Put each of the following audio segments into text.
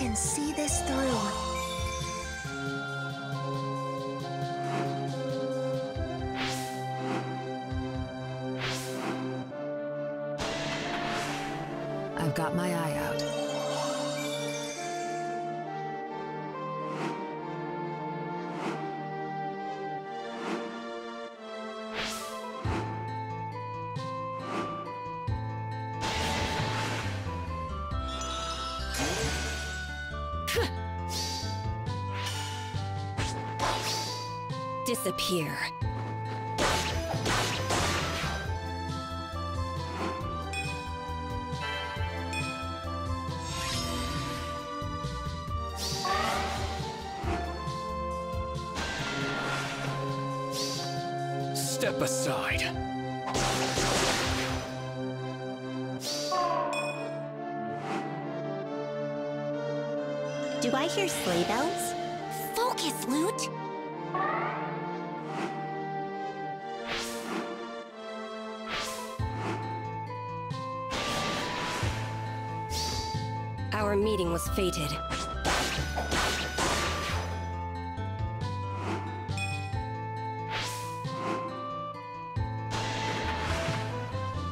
can see this through. I've got my eye out. Disappear. Step aside. Do I hear sleigh bells? Focus, Lute! Our meeting was fated.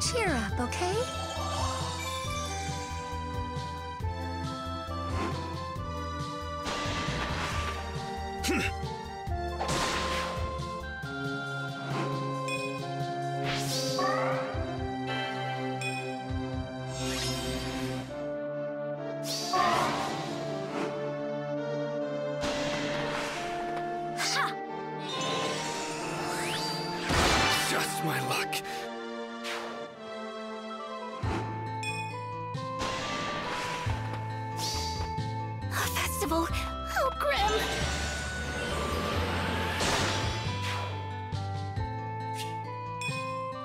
Cheer up, okay? Just Festival! How grim!